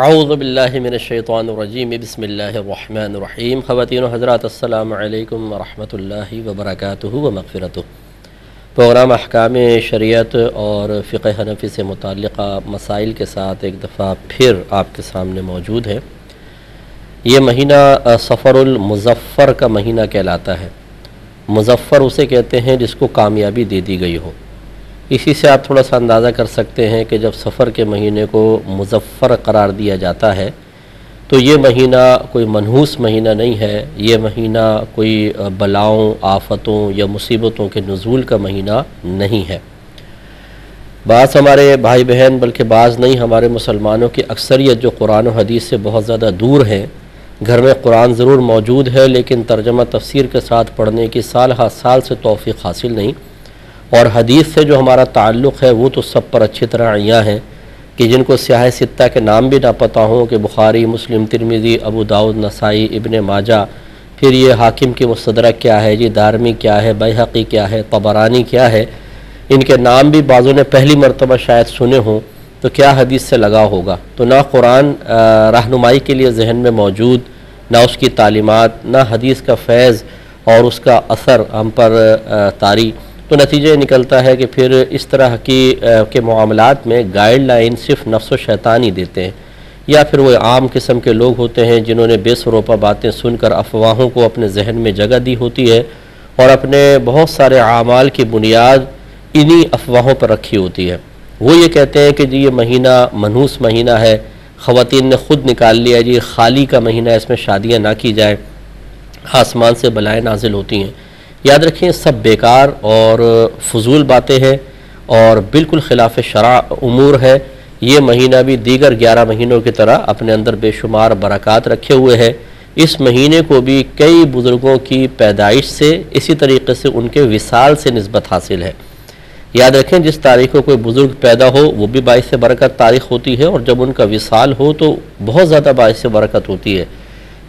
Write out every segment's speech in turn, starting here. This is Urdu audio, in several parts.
اعوذ باللہ من الشیطان الرجیم، بسم اللہ الرحمن الرحیم. خواتین و حضرات، السلام علیکم ورحمۃ اللہ وبرکاتہ و مغفرتہ پروگرام احکام شریعت اور فقہ حنفی سے متعلقہ مسائل کے ساتھ ایک دفعہ پھر آپ کے سامنے موجود ہے یہ مہینہ سفر المظفر کا مہینہ کہلاتا ہے. مظفر اسے کہتے ہیں جس کو کامیابی دے دی گئی ہو. اسی سے آپ تھوڑا سا اندازہ کر سکتے ہیں کہ جب سفر کے مہینے کو مظفر قرار دیا جاتا ہے، تو یہ مہینہ کوئی منحوس مہینہ نہیں ہے، یہ مہینہ کوئی بلاؤں، آفتوں یا مصیبتوں کے نزول کا مہینہ نہیں ہے۔ بعض ہمارے بھائی بہن، بلکہ بعض نہیں، ہمارے مسلمانوں کی اکثریت جو قرآن و حدیث سے بہت زیادہ دور ہیں، گھر میں قرآن ضرور موجود ہے، لیکن ترجمہ تفسیر کے ساتھ پڑھنے کی سال ہر سال سے توفیق حاصل نہیں۔ اور حدیث سے جو ہمارا تعلق ہے وہ تو سب پر اچھی طرح عیاں ہیں کہ جن کو سیاہ ستہ کے نام بھی نہ پتہ ہوں، کہ بخاری، مسلم ترمیزی ابو داود نسائی، ابن ماجہ، پھر یہ حاکم کی مستدرک کیا ہے جی دارمی کیا ہے، بیحقی کیا ہے، طبرانی کیا ہے، ان کے نام بھی بعضوں نے پہلی مرتبہ شاید سنے ہوں، تو کیا حدیث سے لگا ہوگا؟ تو نہ قرآن رہنمائی کے لیے ذہن میں موجود، نہ اس کی تعلیمات، نہ حدیث کا فیض اور اس کا اثر ہم پر طاری تو نتیجہ یہ نکلتا ہے کہ پھر اس طرح کی کے معاملات میں گائیڈ لائن صرف نفس و شیطان ہی دیتے ہیں۔ یا پھر وہ عام قسم کے لوگ ہوتے ہیں جنہوں نے بے سروپا باتیں سن کر افواہوں کو اپنے ذہن میں جگہ دی ہوتی ہے اور اپنے بہت سارے اعمال کی بنیاد انہی افواہوں پر رکھی ہوتی ہے۔ وہ یہ کہتے ہیں کہ جی یہ مہینہ منحوس مہینہ ہے، خواتین نے خود نکال لیا جی خالی کا مہینہ اس میں شادیاں نہ کی جائے آسمان سے بلائیں نازل ہوتی ہیں۔ یاد رکھیں، سب بیکار اور فضول باتیں ہیں اور بالکل خلاف شرع امور ہے۔ یہ مہینہ بھی دیگر گیارہ مہینوں کی طرح اپنے اندر بے شمار برکات رکھے ہوئے ہے اس مہینے کو بھی کئی بزرگوں کی پیدائش سے، اسی طریقے سے ان کے وصال سے نسبت حاصل ہے۔ یاد رکھیں، جس تاریخ کو کوئی بزرگ پیدا ہو، وہ بھی باعث برکت تاریخ ہوتی ہے اور جب ان کا وصال ہو تو بہت زیادہ باعث برکت ہوتی ہے۔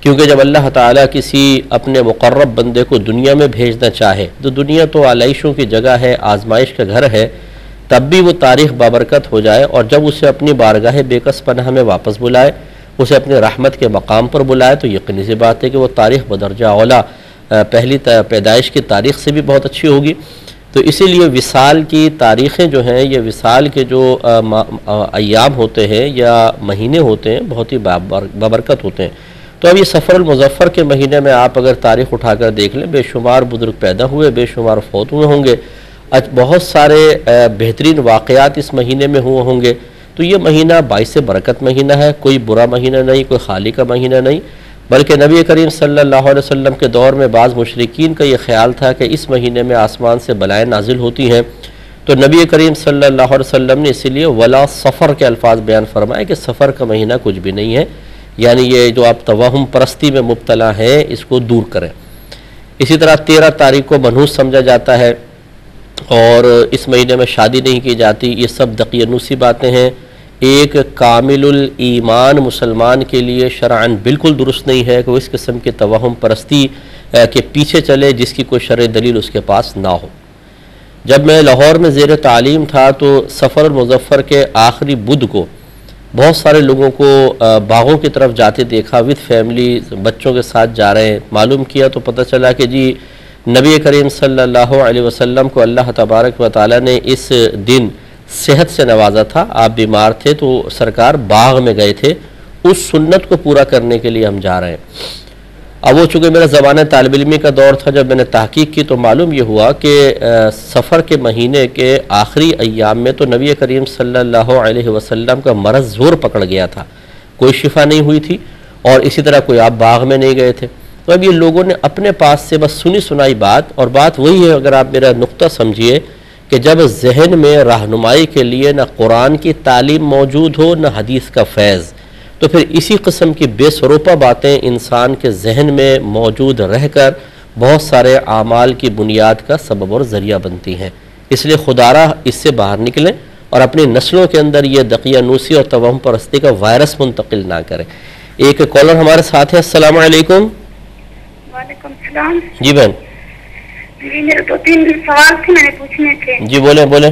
کیونکہ جب اللہ تعالیٰ کسی اپنے مقرب بندے کو دنیا میں بھیجنا چاہے، تو دنیا تو علائشوں کی جگہ ہے، آزمائش کا گھر ہے، تب بھی وہ تاریخ بابرکت ہو جائے اور جب اسے اپنی بارگاہ بےکس پناہ میں واپس بلائے، اسے اپنے رحمت کے مقام پر بلائے، تو یقینی سی بات ہے کہ وہ تاریخ بدرجہ اولا پہلی پیدائش کی تاریخ سے بھی بہت اچھی ہوگی۔ تو اسی لیے وصال کی تاریخیں جو ہیں یہ وصال کے جو ایام ہوتے ہیں، یا مہینے ہوتے ہیں، بہت ہی بابرکت ہوتے ہیں۔ تو اب یہ سفر المظفر کے مہینے میں آپ اگر تاریخ اٹھا کر دیکھ لیں، بے شمار بزرگ پیدا ہوئے، بے شمار فوت ہوئے ہوں گے۔ بہت سارے بہترین واقعات اس مہینے میں ہوئے ہوں گے۔ تو یہ مہینہ باعث برکت مہینہ ہے، کوئی برا مہینہ نہیں، کوئی خالی کا مہینہ نہیں۔ بلکہ نبی کریم صلی اللہ علیہ وسلم کے دور میں بعض مشرقین کا یہ خیال تھا کہ اس مہینے میں آسمان سے بلائیں نازل ہوتی ہیں۔ تو نبی کریم صلی اللہ علیہ وسلم نے اسی لیے ولا سفر کے الفاظ بیان فرمائے کہ سفر کا مہینہ کچھ بھی نہیں ہے۔ یعنی یہ جو آپ توہم پرستی میں مبتلا ہیں، اس کو دور کریں۔ اسی طرح تیرہ تاریخ کو منحوس سمجھا جاتا ہے اور اس مہینے میں شادی نہیں کی جاتی، یہ سب دقیانوسی باتیں ہیں۔ ایک کامل الایمان مسلمان کے لیے شرعن بالکل درست نہیں ہے کہ وہ اس قسم کے توہم پرستی کے پیچھے چلے جس کی کوئی شرع دلیل اس کے پاس نہ ہو۔ جب میں لاہور میں زیر تعلیم تھا تو سفر المظفر کے آخری بدھ کو بہت سارے لوگوں کو باغوں کی طرف جاتے دیکھا وتھ فیملی بچوں کے ساتھ جا رہے ہیں۔ معلوم کیا تو پتہ چلا کہ جی نبی کریم صلی اللہ علیہ وسلم کو اللہ تبارک و تعالی نے اس دن صحت سے نوازا تھا۔ آپ بیمار تھے تو سرکار باغ میں گئے تھے۔ اس سنت کو پورا کرنے کے لیے ہم جا رہے ہیں۔ اب وہ چونکہ میرا زبان طالب علمی کا دور تھا جب میں نے تحقیق کی تو معلوم یہ ہوا کہ سفر کے مہینے کے آخری ایام میں تو نبی کریم صلی اللہ علیہ وسلم کا مرض زور پکڑ گیا تھا۔ کوئی شفا نہیں ہوئی تھی اور اسی طرح کوئی آپ باغ میں نہیں گئے تھے۔ تو اب یہ لوگوں نے اپنے پاس سے بس سنی سنائی بات اور بات وہی ہے، اگر آپ میرا نقطہ سمجھیے کہ جب ذہن میں رہنمائی کے لیے نہ قرآن کی تعلیم موجود ہو، نہ حدیث کا فیض۔ تو پھر اسی قسم کی بے سروپا باتیں انسان کے ذہن میں موجود رہ کر بہت سارے اعمال کی بنیاد کا سبب اور ذریعہ بنتی ہیں۔ اس لیے خدارہ اس سے باہر نکلیں اور اپنی نسلوں کے اندر یہ دقیہ نوسی اور توہم پرستی کا وائرس منتقل نہ کریں۔ ایک کالر ہمارے ساتھ ہے السلام علیکم۔ وعلیکم السلام۔ جی بہن۔ جی میرے دو تین سوال تھے میں نے پوچھنے تھے۔ جی بولیں بولیں۔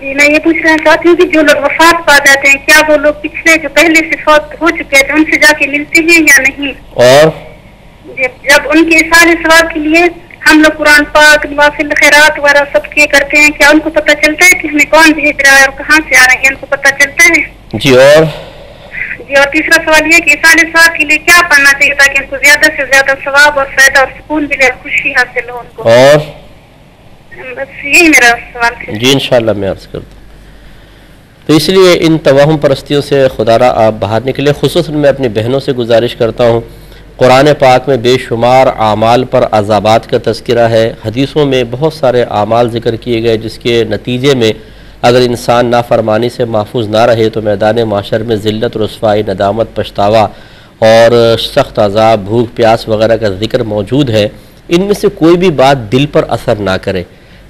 جی میں یہ پوچھنا چاہتی ہوں کہ جو لوگ وفات پا جاتے ہیں کیا وہ لوگ پچھلے جو پہلے سے فوت ہو چکے تھے ان سے جا کے ملتے ہیں یا نہیں؟ اور؟ جب جب ان کے اصال ثواب کے لیے ہم لوگ قرآن پاک نوافل خیرات وغیرہ سب کے کرتے ہیں۔ کیا ان کو پتہ چلتا ہے کہ ہمیں کون بھیج رہا ہے اور کہاں سے آ رہے ہیں؟ ان کو پتہ چلتا ہے؟ جی اور؟ جی اور تیسرا سوال یہ کہ اصال ثواب کے لیے کیا پڑھنا چاہیے تاکہ ان کو زیادہ سے زیادہ ثواب اور فائدہ اور سکون ملے اور خوشی حاصل ہو ان کو؟ اور؟ بس یہی میرا سوال جی انشاءاللہ میں عرض کرتا ہوں۔ تو اس لیے ان توہم پرستیوں سے خدا را آپ باہر نکلے، خصوصاً میں اپنی بہنوں سے گزارش کرتا ہوں۔ قرآن پاک میں بے شمار اعمال پر عذابات کا تذکرہ ہے۔ حدیثوں میں بہت سارے اعمال ذکر کیے گئے، جس کے نتیجے میں اگر انسان نافرمانی سے محفوظ نہ رہے تو میدان معاشر میں ذلت، رسوائی، ندامت پچھتاوا اور سخت عذاب، بھوک، پیاس وغیرہ کا ذکر موجود ہے۔ ان میں سے کوئی بھی بات دل پر اثر نہ کرے۔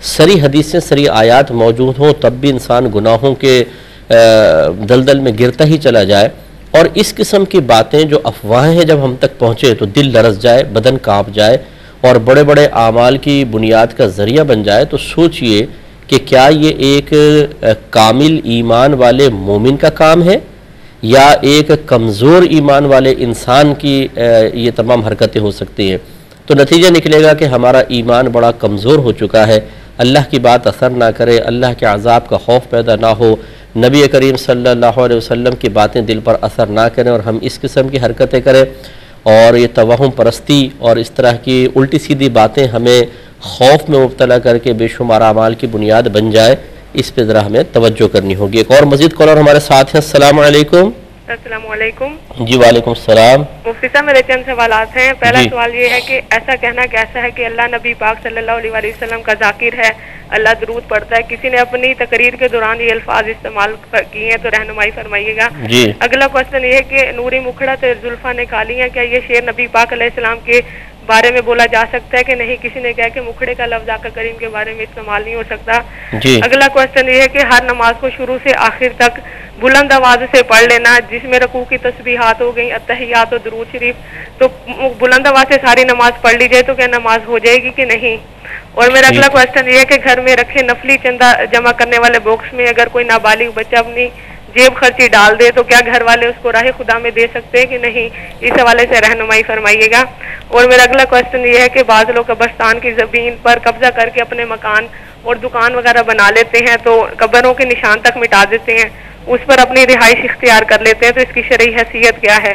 سری حدیثیں، سری آیات موجود ہوں تب بھی انسان گناہوں کے دلدل میں گرتا ہی چلا جائے۔ اور اس قسم کی باتیں جو افواہیں ہیں جب ہم تک پہنچے تو دل لرز جائے، بدن کانپ جائے اور بڑے بڑے اعمال کی بنیاد کا ذریعہ بن جائے تو سوچئے کہ کیا یہ ایک کامل ایمان والے مومن کا کام ہے یا ایک کمزور ایمان والے انسان کی یہ تمام حرکتیں ہو سکتی ہیں۔ تو نتیجہ نکلے گا کہ ہمارا ایمان بڑا کمزور ہو چکا ہے۔ اللہ کی بات اثر نہ کرے، اللہ کے عذاب کا خوف پیدا نہ ہو۔ نبی کریم صلی اللہ علیہ وسلم کی باتیں دل پر اثر نہ کریں اور ہم اس قسم کی حرکتیں کریں۔ اور یہ توہم پرستی اور اس طرح کی الٹی سیدھی باتیں ہمیں خوف میں مبتلا کر کے بے شمار اعمال کی بنیاد بن جائے، اس پہ ذرا ہمیں توجہ کرنی ہوگی۔ ایک اور مزید کالر ہمارے ساتھ ہیں۔ السلام علیکم۔ السلام علیکم۔ جی وعلیکم السلام۔ مفتی صاحب میرے چند سوالات ہیں۔ پہلا جی۔ سوال یہ ہے کہ ایسا کہنا کیسا ہے کہ اللہ نبی پاک صلی اللہ علیہ وسلم کا ذاکر ہے؟ اللہ درود پڑھتا ہے۔ کسی نے اپنی تقریر کے دوران یہ الفاظ استعمال کیے ہیں تو رہنمائی فرمائیے گا۔ جی۔ اگلا کوشچن یہ ہے کہ نوری مکھڑا تو زلفا نے کالی ہیں۔ کیا یہ شعر نبی پاک علیہ السلام کے بارے میں بولا جا سکتا ہے کہ نہیں کسی نے کہا کہ مکھڑے کا لفظ آقا کریم کے بارے میں استعمال نہیں ہو سکتا۔ جی۔ اگلا کوشچن یہ ہے کہ ہر نماز کو شروع سے آخر تک بلند آواز سے پڑھ لینا جس میں رکوع کی تسبیحات ہو گئی اتحیات و درود شریف تو بلند آواز سے ساری نماز پڑھ لی جائے تو کیا نماز ہو جائے گی کہ نہیں؟ اور میرا اگلا ٹھیک۔ کوشچن یہ ہے کہ گھر میں رکھے نفلی چندہ جمع کرنے والے باکس میں اگر کوئی نابالغ بچہ اپنی جیب خرچی ڈال دے تو کیا گھر والے اس کو راہ خدا میں دے سکتے ہیں کہ نہیں؟ اس حوالے سے رہنمائی فرمائیے گا۔ اور میرا اگلا کوشچن یہ ہے کہ بعض لوگ قبرستان کی زمین پر قبضہ کر کے اپنے مکان اور دکان وغیرہ بنا لیتے ہیں تو قبروں کے نشان تک مٹا دیتے ہیں۔ اس پر اپنی رہائش اختیار کر لیتے ہیں تو اس کی شرعی حیثیت کیا ہے۔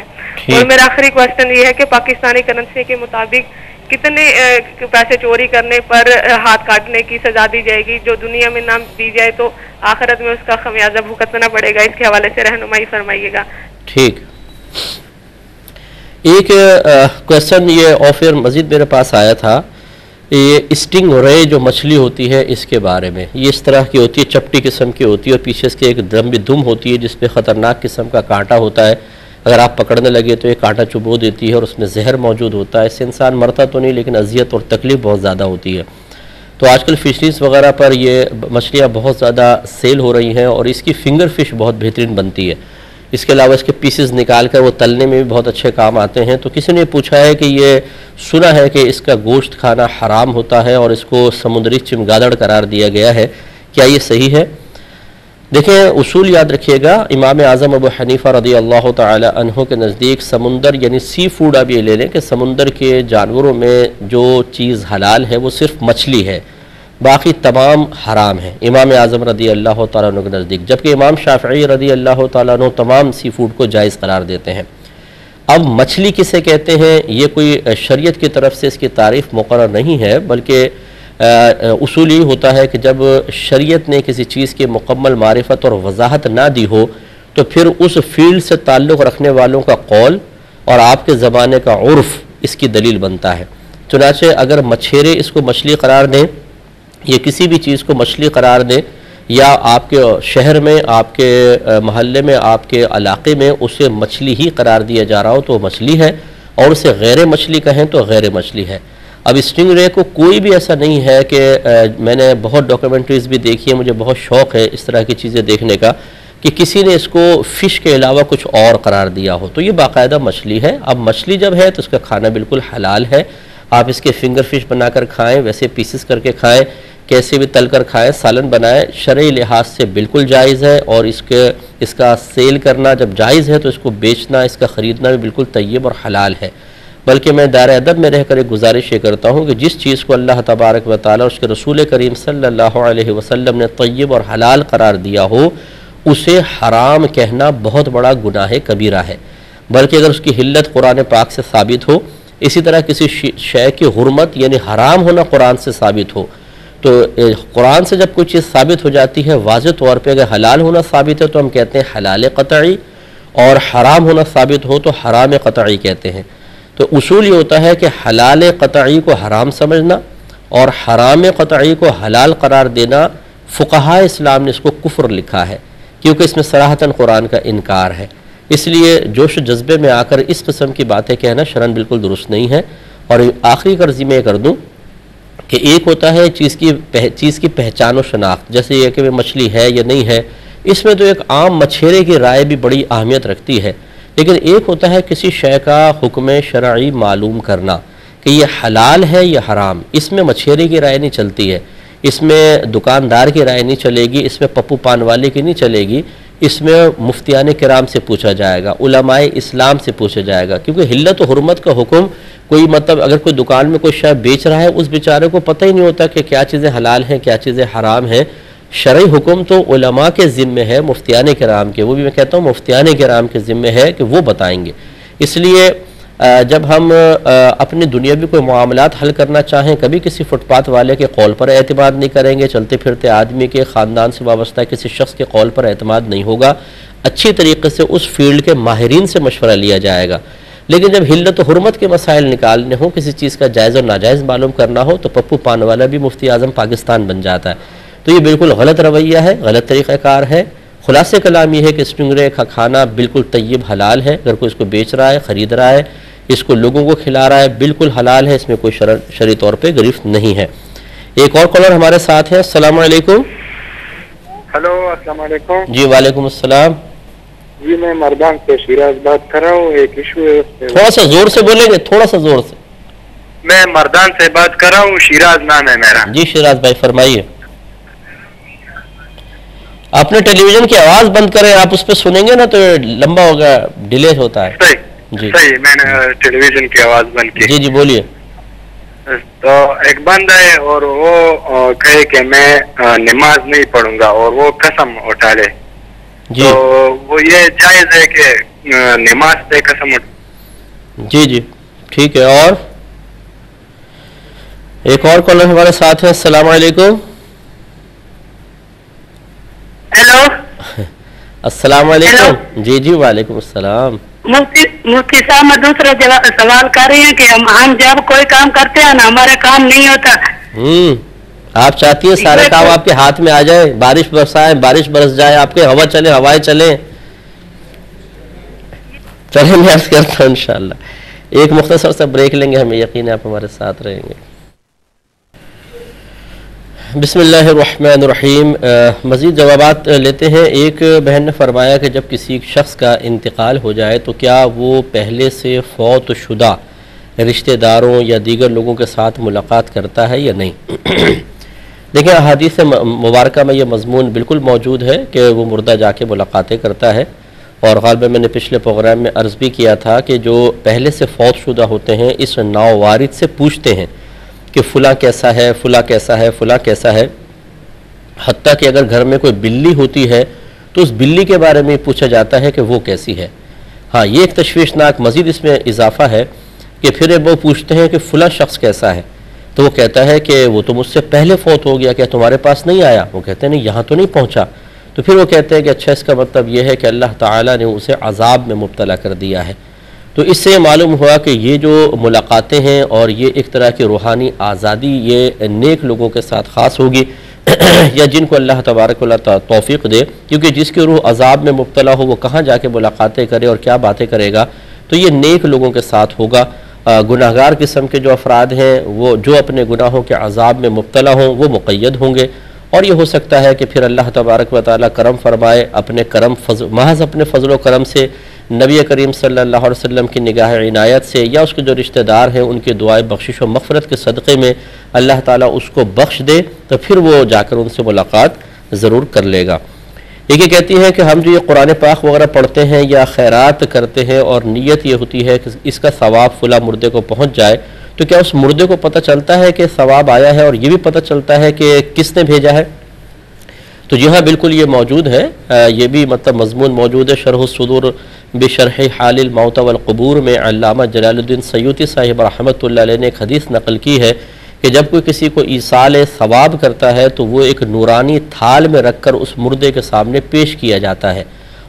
اور میرا آخری کوشچن یہ ہے کہ پاکستانی کرنسی کے مطابق کتنے پیسے چوری کرنے پر ہاتھ کاٹنے کی سزا دی جائے گی۔ جو دنیا میں نہ دی جائے تو آخرت میں اس کا خمیازہ بھگتنا پڑے گا۔ اس کے حوالے سے رہنمائی فرمائیے گا۔ ٹھیک۔ ایک کوشچن یہ آفر مزید میرے پاس آیا تھا۔ یہ اسٹنگ رے جو مچھلی ہوتی ہے، اس کے بارے میں۔ یہ اس طرح کی ہوتی ہے، چپٹی قسم کی ہوتی ہے اور پیچھے اس کے ایک لمبی دم ہوتی ہے، جس پہ خطرناک قسم کا کانٹا ہوتا ہے۔ اگر آپ پکڑنے لگے تو یہ کانٹا چبو دیتی ہے اور اس میں زہر موجود ہوتا ہے۔ اس سے انسان مرتا تو نہیں، لیکن اذیت اور تکلیف بہت زیادہ ہوتی ہے۔ تو آج کل فشریز وغیرہ پر یہ مچھلیاں بہت زیادہ سیل ہو رہی ہیں اور اس کی فنگر فش بہت بہترین بنتی ہے۔ اس کے علاوہ اس کے پیسز نکال کر وہ تلنے میں بھی بہت اچھے کام آتے ہیں۔ تو کسی نے پوچھا ہے کہ یہ سنا ہے کہ اس کا گوشت کھانا حرام ہوتا ہے اور اس کو سمندری چمگادڑ قرار دیا گیا ہے۔ کیا یہ صحیح ہے؟ دیکھیں، اصول یاد رکھیے گا، امام اعظم ابو حنیفہ رضی اللہ تعالی عنہ کے نزدیک سمندر یعنی سی فوڈ اب یہ لے لیں کہ سمندر کے جانوروں میں جو چیز حلال ہے وہ صرف مچھلی ہے، باقی تمام حرام ہیں امام اعظم رضی اللہ تعالیٰ عنہ کے نزدیک، جبکہ امام شافعی رضی اللہ تعالیٰ عنہ تمام سی فوڈ کو جائز قرار دیتے ہیں۔ اب مچھلی کسے کہتے ہیں؟ یہ کوئی شریعت کی طرف سے اس کی تعریف مقرر نہیں ہے، بلکہ اصول یہ ہوتا ہے کہ جب شریعت نے کسی چیز کی مکمل معرفت اور وضاحت نہ دی ہو، تو پھر اس فیلڈ سے تعلق رکھنے والوں کا قول اور آپ کے زمانے کا عرف اس کی دلیل بنتا ہے۔ چنانچہ اگر مچھیرے اس کو مچھلی قرار دیں یہ کسی بھی چیز کو مچھلی قرار دیں، یا آپ کے شہر میں، آپ کے محلے میں، آپ کے علاقے میں اسے مچھلی ہی قرار دیا جا رہا ہو، تو وہ مچھلی ہے۔ اور اسے غیر مچھلی کہیں تو غیر مچھلی ہے۔ اب اسٹنگ رے کو کوئی بھی ایسا نہیں ہے کہ میں نے بہت ڈاکیومنٹریز بھی دیکھی ہیں، مجھے بہت شوق ہے اس طرح کی چیزیں دیکھنے کا کہ کسی نے اس کو فش کے علاوہ کچھ اور قرار دیا ہو۔ تو یہ باقاعدہ مچھلی ہے۔ اب مچھلی جب ہے تو اس کا کھانا بالکل حلال ہے۔ آپ اس کے فنگر فش بنا کر کھائیں، ویسے پیسز کر کے کھائیں، کیسے بھی تل کر کھائیں، سالن بنائیں، شرعی لحاظ سے بالکل جائز ہے اور اس کے، اس کا سیل کرنا جب جائز ہے تو اس کو بیچنا، اس کا خریدنا بھی بالکل طیب اور حلال ہے۔ بلکہ میں دائرہ ادب میں رہ کر ایک گزارش یہ کرتا ہوں کہ جس چیز کو اللہ تبارک و تعالیٰ اور اس کے رسول کریم صلی اللہ علیہ وسلم نے طیب اور حلال قرار دیا ہو، اسے حرام کہنا بہت بڑا گناہ کبیرہ ہے۔ بلکہ اگر اس کی حلت قرآن پاک سے ثابت ہو، اسی طرح کسی شے کی حرمت یعنی حرام ہونا قرآن سے ثابت ہو، تو قرآن سے جب کوئی چیز ثابت ہو جاتی ہے، واضح طور پہ اگر حلال ہونا ثابت ہے تو ہم کہتے ہیں حلال قطعی، اور حرام ہونا ثابت ہو تو حرام قطعی کہتے ہیں۔ تو اصول یہ ہوتا ہے کہ حلال قطعی کو حرام سمجھنا اور حرام قطعی کو حلال قرار دینا فقہا اسلام نے اس کو کفر لکھا ہے، کیونکہ اس میں سراہتاً قرآن کا انکار ہے۔ اس لیے جوش و جذبے میں آ کر اس قسم کی باتیں کہنا شرن بالکل درست نہیں ہے۔ اور آخری قرضی میں یہ کر دوں کہ ایک ہوتا ہے چیز کی چیز کی پہچان و شناخت، جیسے یہ کہ مچھلی ہے یا نہیں ہے۔ اس میں تو ایک عام مچھیرے کی رائے بھی بڑی اہمیت رکھتی ہے۔ لیکن ایک ہوتا ہے کسی شے کا حکم شرعی معلوم کرنا کہ یہ حلال ہے یا حرام، اس میں مچھیرے کی رائے نہیں چلتی ہے، اس میں دکاندار کی رائے نہیں چلے گی، اس میں پپو پان والے کی نہیں چلے گی، اس میں مفتیان کرام سے پوچھا جائے گا، علماء اسلام سے پوچھا جائے گا، کیونکہ حلت و حرمت کا حکم کوئی مطلب اگر کوئی دکان میں کوئی شے بیچ رہا ہے، اس بیچارے کو پتہ ہی نہیں ہوتا کہ کیا چیزیں حلال ہیں، کیا چیزیں حرام ہیں۔ شرعی حکم تو علماء کے ذمے ہے، مفتیان کرام کے۔ وہ بھی میں کہتا ہوں مفتیان کرام کے ذمے ہے کہ وہ بتائیں گے۔ اس لیے جب ہم اپنی دنیا بھی کوئی معاملات حل کرنا چاہیں، کبھی کسی فٹ پاتھ والے کے قول پر اعتماد نہیں کریں گے، چلتے پھرتے آدمی کے خاندان سے وابستہ کسی شخص کے قول پر اعتماد نہیں ہوگا، اچھی طریقے سے اس فیلڈ کے ماہرین سے مشورہ لیا جائے گا۔ لیکن جب حلت و حرمت کے مسائل نکالنے ہوں، کسی چیز کا جائز اور ناجائز معلوم کرنا ہو، تو پپو پان والا بھی مفتی اعظم پاکستان بن جاتا ہے۔ تو یہ بالکل غلط رویہ ہے غلط طریقہ کار ہے۔ خلاص کلام یہ ہے کہ اسپنگرے کا کھانا بالکل طیب حلال ہے۔ اگر کوئی اس کو بیچ رہا ہے خرید رہا ہے اس کو لوگوں کو کھلا رہا ہے بالکل حلال ہے اس میں کوئی شرع طور پہ گرفت نہیں ہے۔ ایک اور کالر ہمارے ساتھ ہے السلام علیکم۔ ہلو السلام علیکم۔ جی وعلیکم السلام۔ جی میں مردان سے شیراز بات کر رہا ہوں۔ ایک ایشو ہے تھوڑا سا زور سے بولیں گے تھوڑا سا زور سے۔ میں مردان سے بات کر رہا ہوں۔ شیراز نام ہے میرا۔ جی شیراز بھائی فرمائیے۔ اپنے ٹیلی ویژن کی آواز بند کریں آپ اس پہ سنیں گے نا تو لمبا ہوگا ڈیلے ہوتا ہے۔ صحیح جی۔ صحیح میں نے ٹیلی ویژن کی آواز بند کی۔ جی جی بولیے۔ تو ایک بند ہے اور وہ کہے کہ میں نماز نہیں پڑھوں گا اور وہ قسم اٹھا لے۔ جی۔ تو وہ یہ جائز ہے کہ نماز پہ قسم اٹھ۔ جی جی ٹھیک ہے۔ اور؟ ایک اور کالر ہمارے ساتھ ہے السلام علیکم۔ ہیلو؟ السلام علیکم۔ جی جی وعلیکم السلام۔ مفتی مفتی صاحب میں دوسرا سوال کر رہی ہوں کہ ہم ہم جب کوئی کام کرتے ہیں نا ہمارا کام نہیں ہوتا۔ ہوں۔ آپ چاہتی ہیں سارے کام آپ کے ہاتھ میں آ جائے بارش برسائے بارش برس جائے آپ کے ہوا چلے ہوائیں چلیں۔ چلیں میں عرض کرتا ہوں انشاءاللہ۔ ایک مختصر سا بریک لیں گے ہمیں یقین ہے آپ ہمارے ساتھ رہیں گے۔ بسم اللہ الرحمن الرحیم۔ مزید جوابات لیتے ہیں۔ ایک بہن نے فرمایا کہ جب کسی شخص کا انتقال ہو جائے تو کیا وہ پہلے سے فوت شدہ رشتہ داروں یا دیگر لوگوں کے ساتھ ملاقات کرتا ہے یا نہیں؟ دیکھیں، احادیث مبارکہ میں یہ مضمون بالکل موجود ہے کہ وہ مردہ جا کے ملاقاتیں کرتا ہے اور غالباً میں نے پچھلے پروگرام میں عرض بھی کیا تھا کہ جو پہلے سے فوت شدہ ہوتے ہیں، اس ناؤ وارد سے پوچھتے ہیں کہ فلاں کیسا ہے، فلاں کیسا ہے، فلاں کیسا ہے۔ حتیٰ کہ اگر گھر میں کوئی بلی ہوتی ہے تو اس بلی کے بارے میں پوچھا جاتا ہے کہ وہ کیسی ہے۔ ہاں یہ ایک تشویشناک مزید اس میں اضافہ ہے کہ پھر وہ پوچھتے ہیں کہ فلاں شخص کیسا ہے۔ تو وہ کہتا ہے کہ وہ تو مجھ سے پہلے فوت ہو گیا، کیا تمہارے پاس نہیں آیا؟ وہ کہتے ہیں، نہیں، یہاں تو نہیں پہنچا۔ تو پھر وہ کہتے ہیں کہ اچھا اس کا مطلب یہ ہے کہ اللہ تعالیٰ نے اسے عذاب میں مبتلا کر دیا ہے۔ تو اس سے معلوم ہوا کہ یہ جو ملاقاتیں ہیں اور یہ ایک طرح کی روحانی آزادی یہ نیک لوگوں کے ساتھ خاص ہوگی یا جن کو اللہ تبارک اللہ توفیق دے، کیونکہ جس کی روح عذاب میں مبتلا ہو، وہ کہاں جا کے ملاقاتیں کرے اور کیا باتیں کرے گا؟ تو یہ نیک لوگوں کے ساتھ ہوگا۔ گناہ گار قسم کے جو افراد ہیں، وہ جو اپنے گناہوں کے عذاب میں مبتلا ہوں، وہ مقید ہوں گے۔ اور یہ ہو سکتا ہے کہ پھر اللہ تبارک و تعالیٰ کرم فرمائے اپنے کرم فضل محض اپنے فضل و کرم سے، نبی کریم صلی اللہ علیہ وسلم کی نگاہ عنایت سے، یا اس کے جو رشتہ دار ہیں، ان کی دعائیں بخشش و مغفرت کے صدقے میں اللہ تعالیٰ اس کو بخش دے، تو پھر وہ جا کر ان سے ملاقات ضرور کر لے گا۔ یہ کہتی ہے کہ ہم جو یہ قرآن پاک وغیرہ پڑھتے ہیں یا خیرات کرتے ہیں اور نیت یہ ہوتی ہے کہ اس کا ثواب فلاں مردے کو پہنچ جائے تو کیا اس مردے کو پتہ چلتا ہے کہ ثواب آیا ہے اور یہ بھی پتہ چلتا ہے کہ کس نے بھیجا ہے؟ تو جی ہاں بالکل یہ موجود ہے یہ بھی مطلب مضمون موجود ہے۔ شرح الصدور بشرح حال الموت والقبور میں علامہ جلال الدین سیوتی صاحب رحمۃ اللہ علیہ نے ایک حدیث نقل کی ہے کہ جب کوئی کسی کو ایصال ثواب کرتا ہے تو وہ ایک نورانی تھال میں رکھ کر اس مردے کے سامنے پیش کیا جاتا ہے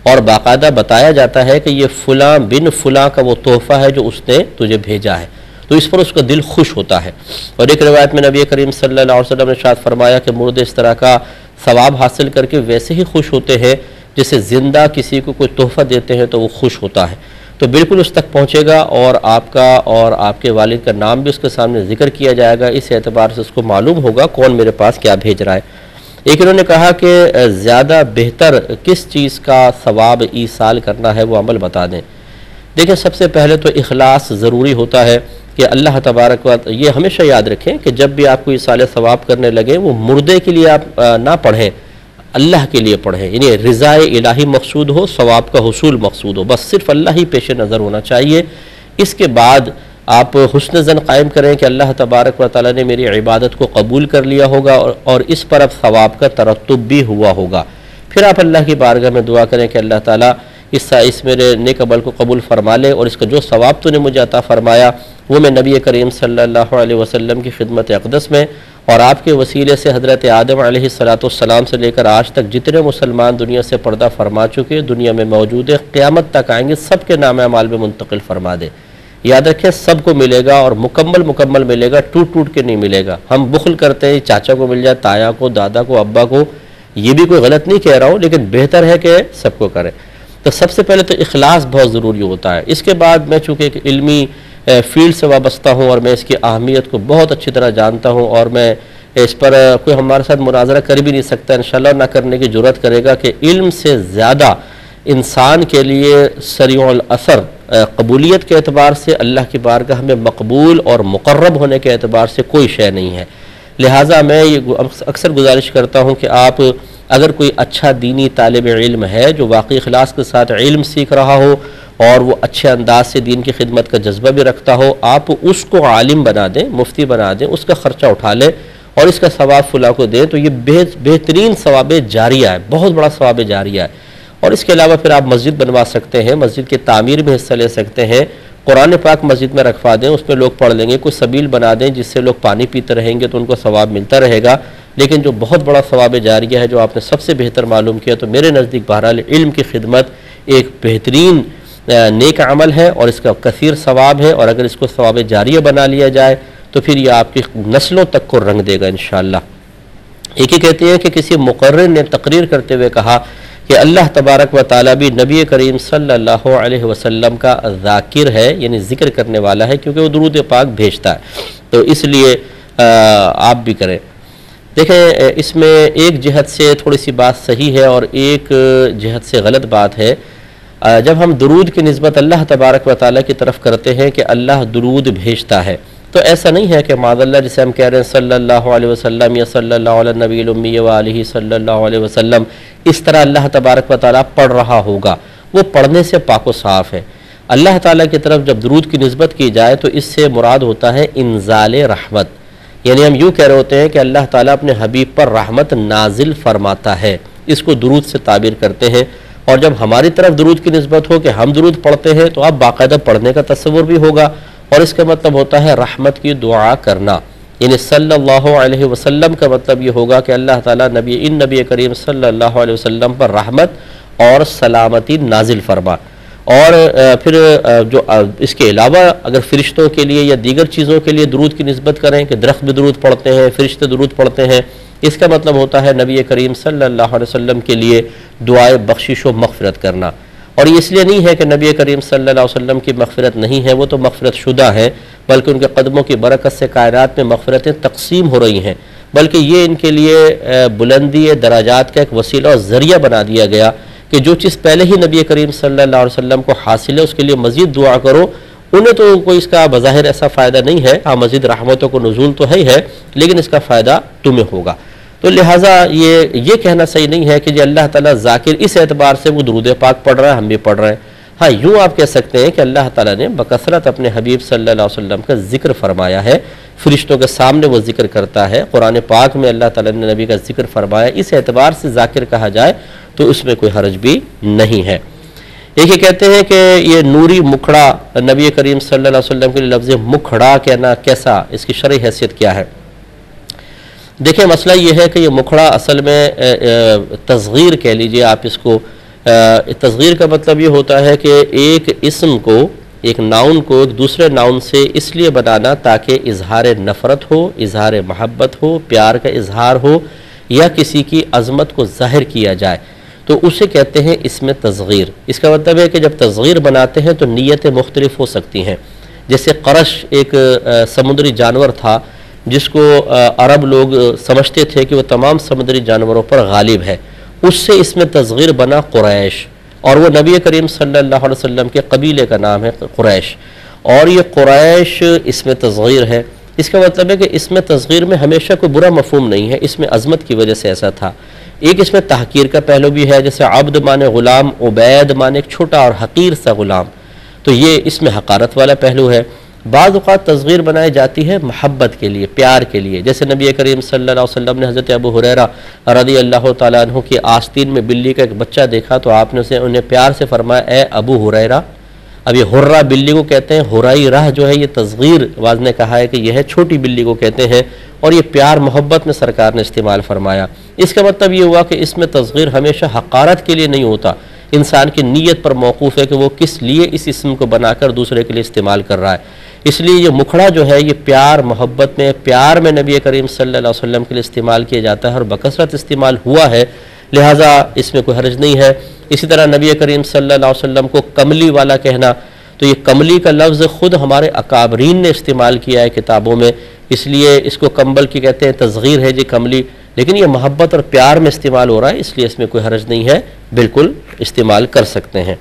اور باقاعدہ بتایا جاتا ہے کہ یہ فلاں بن فلاں کا وہ تحفہ ہے جو اس نے تجھے بھیجا ہے۔ تو اس پر اس کا دل خوش ہوتا ہے۔ اور ایک روایت میں نبی کریم صلی اللہ علیہ وسلم نے شاید فرمایا کہ مردے اس طرح کا ثواب حاصل کر کے ویسے ہی خوش ہوتے ہیں جسے زندہ کسی کو کوئی تحفہ دیتے ہیں تو وہ خوش ہوتا ہے۔ تو بالکل اس تک پہنچے گا اور آپ کا اور آپ کے والد کا نام بھی اس کے سامنے ذکر کیا جائے گا۔ اس اعتبار سے اس کو معلوم ہوگا کون میرے پاس کیا بھیج رہا ہے۔ ایک انہوں نے کہا کہ زیادہ بہتر کس چیز کا ثواب ایسال کرنا ہے وہ عمل بتا دیں۔ دیکھیں، سب سے پہلے تو اخلاص ضروری ہوتا ہے۔ کہ اللہ تبارک و یہ ہمیشہ یاد رکھیں کہ جب بھی آپ کو ایسال ثواب کرنے لگے، وہ مردے کے لیے آپ نہ پڑھیں، اللہ کے لیے پڑھیں۔ یعنی رضاء الہی مقصود ہو، ثواب کا حصول مقصود ہو۔ بس صرف اللہ ہی پیش نظر ہونا چاہیے۔ اس کے بعد آپ حسن زن قائم کریں کہ اللہ تبارک و تعالیٰ نے میری عبادت کو قبول کر لیا ہوگا اور اس پر اب ثواب کا ترتب بھی ہوا ہوگا۔ پھر آپ اللہ کی بارگاہ میں دعا کریں کہ اللہ تعالیٰ اس اس میرے نیک عمل کو قبول فرما لے اور اس کا جو ثواب تو نے مجھے عطا فرمایا، وہ میں نبی کریم صلی اللہ علیہ وسلم کی خدمت اقدس میں اور آپ کے وسیلے سے حضرت آدم علیہ السلاۃ والسلام سے لے کر آج تک جتنے مسلمان دنیا سے پردہ فرما چکے، دنیا میں موجود ہے، قیامت تک آئیں گے، سب کے نام اعمال میں منتقل فرما دے۔ یاد رکھیں، سب کو ملے گا اور مکمل مکمل ملے گا، ٹوٹ ٹوٹ کے نہیں ملے گا۔ ہم بخل کرتے ہیں، چاچا کو مل جائے، تایا کو، دادا کو، ابا کو، یہ بھی کوئی غلط نہیں کہہ رہا ہوں، لیکن بہتر ہے کہ سب کو کرے۔ تو سب سے پہلے تو اخلاص بہت ضروری ہوتا ہے۔ اس کے بعد میں چونکہ ایک علمی فیلڈ سے وابستہ ہوں اور میں اس کی اہمیت کو بہت اچھی طرح جانتا ہوں اور میں اس پر کوئی ہمارے ساتھ مناظرہ کر بھی نہیں سکتا، انشاءاللہ نہ کرنے کی ضرورت کرے گا کہ علم سے زیادہ انسان کے لیے سریع الاثر قبولیت کے اعتبار سے اللہ کی بارگاہ میں مقبول اور مقرب ہونے کے اعتبار سے کوئی شے نہیں ہے۔ لہٰذا میں یہ اکثر گزارش کرتا ہوں کہ آپ اگر کوئی اچھا دینی طالب علم ہے جو واقعی اخلاص کے ساتھ علم سیکھ رہا ہو اور وہ اچھے انداز سے دین کی خدمت کا جذبہ بھی رکھتا ہو، آپ اس کو عالم بنا دیں، مفتی بنا دیں، اس کا خرچہ اٹھا لیں اور اس کا ثواب فلاں کو دیں، تو یہ بہترین ثواب جاریہ ہے، بہت بڑا ثواب جاریہ ہے۔ اور اس کے علاوہ پھر آپ مسجد بنوا سکتے ہیں، مسجد کی تعمیر میں حصہ لے سکتے ہیں، قرآن پاک مسجد میں رکھوا دیں، اس میں لوگ پڑھ لیں گے، کوئی سبیل بنا دیں جس سے لوگ پانی پیتے رہیں گے تو ان کو ثواب ملتا رہے گا۔ لیکن جو بہت بڑا ثواب جاریہ ہے، جو آپ نے سب سے بہتر معلوم کیا، تو میرے نزدیک بہرحال علم کی خدمت ایک بہترین نیک عمل ہے اور اس کا کثیر ثواب ہے اور اگر اس کو ثواب جاریہ بنا لیا جائے، تو پھر یہ آپ کی نسلوں تک کو رنگ دے گا انشاءاللہ۔ ایک ہی کہتے ہیں کہ کسی مقرر نے تقریر کرتے ہوئے کہا کہ اللہ تبارک و تعالیٰ بھی نبی کریم صلی اللہ علیہ وسلم کا ذاکر ہے یعنی ذکر کرنے والا ہے، کیونکہ وہ درود پاک بھیجتا ہے۔ تو اس لیے آپ بھی کریں۔ دیکھیں اس میں ایک جہت سے تھوڑی سی بات صحیح ہے اور ایک جہت سے غلط بات ہے۔ جب ہم درود کی نسبت اللہ تبارک و تعالیٰ کی طرف کرتے ہیں کہ اللہ درود بھیجتا ہے، تو ایسا نہیں ہے کہ معذ اللہ جسے ہم کہہ رہے ہیں صلی اللہ علیہ وسلم یا صلی اللہ علیہ نبی الامی و علیہ صلی اللہ علیہ وسلم، اس طرح اللہ تبارک و تعالیٰ پڑھ رہا ہوگا۔ وہ پڑھنے سے پاک و صاف ہے۔ اللہ تعالیٰ کی طرف جب درود کی نسبت کی جائے تو اس سے مراد ہوتا ہے انزال رحمت۔ یعنی ہم یوں کہہ رہے ہوتے ہیں کہ اللہ تعالیٰ اپنے حبیب پر رحمت نازل فرماتا ہے۔ اس کو درود سے تعبیر کرتے ہیں۔ اور جب ہماری طرف درود کی نسبت ہو کہ ہم درود پڑھتے ہیں تو اب باقاعدہ پڑھنے کا تصور بھی ہوگا۔ اور اس کا مطلب ہوتا ہے رحمت کی دعا کرنا۔ یعنی صلی اللہ علیہ وسلم کا مطلب یہ ہوگا کہ اللہ تعالیٰ نبی، ان نبی کریم صلی اللہ علیہ وسلم پر رحمت اور سلامتی نازل فرما۔ اور پھر جو اس کے علاوہ اگر فرشتوں کے لیے یا دیگر چیزوں کے لیے درود کی نسبت کریں کہ درخت بھی درود پڑھتے ہیں، فرشتے درود پڑھتے ہیں، اس کا مطلب ہوتا ہے نبی کریم صلی اللہ علیہ وسلم کے لیے دعائے بخشش و مغفرت کرنا۔ اور یہ اس لیے نہیں ہے کہ نبی کریم صلی اللہ علیہ وسلم کی مغفرت نہیں ہے، وہ تو مغفرت شدہ ہے، بلکہ ان کے قدموں کی برکت سے کائرات میں مغفرتیں تقسیم ہو رہی ہیں۔ بلکہ یہ ان کے لیے بلندی دراجات کا ایک وسیلہ اور ذریعہ بنا دیا گیا۔ کہ جو چیز پہلے ہی نبی کریم صلی اللہ علیہ وسلم کو حاصل ہے، اس کے لیے مزید دعا کرو۔ انہیں تو کوئی اس کا بظاہر ایسا فائدہ نہیں ہے۔ ہاں مزید رحمتوں کو نزول تو ہے ہی ہے، لیکن اس کا فائدہ تمہیں ہوگا۔ تو لہٰذا یہ یہ کہنا صحیح نہیں ہے کہ جی اللہ تعالیٰ ذاکر اس اعتبار سے وہ درود پاک پڑھ رہا ہے، ہم بھی پڑھ رہے ہیں۔ ہاں یوں آپ کہہ سکتے ہیں کہ اللہ تعالیٰ نے بکثرت اپنے حبیب صلی اللہ علیہ وسلم کا ذکر فرمایا ہے۔ فرشتوں کے سامنے وہ ذکر کرتا ہے۔ قرآن پاک میں اللہ تعالیٰ نے نبی کا ذکر فرمایا۔ اس اعتبار سے ذاکر کہا جائے تو اس میں کوئی حرج بھی نہیں ہے۔ ایک یہ کہتے ہیں کہ یہ نوری مکھڑا نبی کریم صلی اللہ علیہ وسلم کے لفظ مکھڑا کہنا کیسا، اس کی شرعی حیثیت کیا ہے؟ دیکھیں مسئلہ یہ ہے کہ یہ مکھڑا اصل میں تصغیر کہہ لیجیے۔ آپ اس کو تصغیر کا مطلب یہ ہوتا ہے کہ ایک اسم کو، ایک ناؤن کو ایک دوسرے ناؤن سے اس لیے بنانا تاکہ اظہار نفرت ہو، اظہار محبت ہو، پیار کا اظہار ہو یا کسی کی عظمت کو ظاہر کیا جائے۔ تو اسے کہتے ہیں اس میں تصغیر۔ اس کا مطلب ہے کہ جب تصغیر بناتے ہیں تو نیتیں مختلف ہو سکتی ہیں۔ جیسے قرش ایک سمندری جانور تھا، جس کو عرب لوگ سمجھتے تھے کہ وہ تمام سمندری جانوروں پر غالب ہے۔ اس سے اس میں تصغیر بنا قریش اور وہ نبی کریم صلی اللہ علیہ وسلم کے قبیلے کا نام ہے قریش اور یہ قریش اس میں تصغیر ہے اس کا مطلب ہے کہ اس میں تصغیر میں ہمیشہ کوئی برا مفہوم نہیں ہے اس میں عظمت کی وجہ سے ایسا تھا ایک اس میں تحقیر کا پہلو بھی ہے جیسے عبد مانے غلام، عبید مانے ایک چھوٹا اور حقیر سا غلام تو یہ اس میں حقارت والا پہلو ہے بعض اوقات تصغیر بنائی جاتی ہے محبت کے لیے، پیار کے لیے۔ جیسے نبی کریم صلی اللہ علیہ وسلم نے حضرت ابو حریرہ رضی اللہ تعالیٰ عنہ کی آستین میں بلی کا ایک بچہ دیکھا تو آپ نے اسے انہیں پیار سے فرمایا، اے ابو حریرہ اب یہ حرہ بلی کو کہتے ہیں حرائی راہ جو ہے، یہ تصغیر واز نے کہا ہے کہ یہ ہے چھوٹی بلی کو کہتے ہیں اور یہ پیار، محبت میں سرکار نے استعمال فرمایا۔ اس کا مطلب یہ ہوا کہ اس میں تصغیر ہمیشہ حقارت کے لیے نہیں ہوتا۔ انسان کی نیت پر موقوف ہے کہ وہ کس لیے اس اسم کو بنا کر دوسرے کے لیے استعمال کر رہا ہے۔ اس لیے یہ مکھڑا جو ہے، یہ پیار، محبت میں، پیار میں نبی کریم صلی اللہ علیہ وسلم کے لیے استعمال کیا جاتا ہے اور بکثرت استعمال ہوا ہے۔ لہٰذا اس میں کوئی حرج نہیں ہے۔ اسی طرح نبی کریم صلی اللہ علیہ وسلم کو کملی والا کہنا، تو یہ کملی کا لفظ خود ہمارے اکابرین نے استعمال کیا ہے کتابوں میں۔ اس لیے اس کو کمبل کی کہتے ہیں تصغیر ہے جی کملی۔ لیکن یہ محبت اور پیار میں استعمال ہو رہا ہے، اس لیے اس میں کوئی حرج نہیں ہے۔ بالکل استعمال کر سکتے ہیں۔